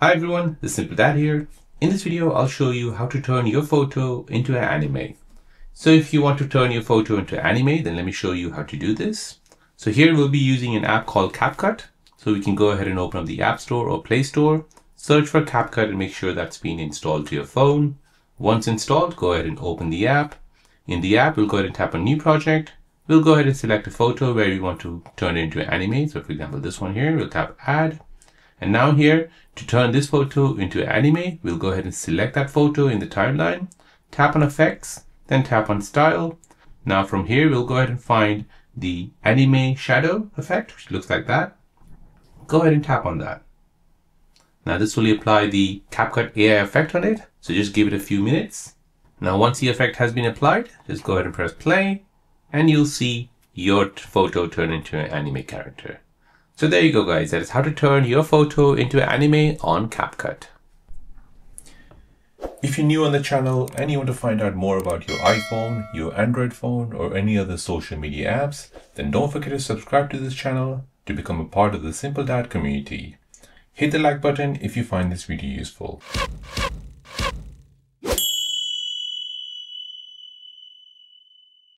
Hi everyone, the Simple Dad here. In this video, I'll show you how to turn your photo into an anime. So if you want to turn your photo into anime, then let me show you how to do this. So here we'll be using an app called CapCut. So we can go ahead and open up the App Store or Play Store, search for CapCut and make sure that's been installed to your phone. Once installed, go ahead and open the app. In the app, we'll go ahead and tap on New Project. We'll go ahead and select a photo where we want to turn it into an anime. So for example, this one here, we'll tap Add. And now here, to turn this photo into anime, we'll go ahead and select that photo in the timeline, tap on effects, then tap on style. Now from here, we'll go ahead and find the anime shadow effect, which looks like that. Go ahead and tap on that. Now this will apply the CapCut AI effect on it. So just give it a few minutes. Now once the effect has been applied, just go ahead and press play and you'll see your photo turn into an anime character. So there you go guys, that is how to turn your photo into an anime on CapCut. If you're new on the channel and you want to find out more about your iPhone, your Android phone or any other social media apps, then don't forget to subscribe to this channel to become a part of the Simple Dad community. Hit the like button if you find this video useful.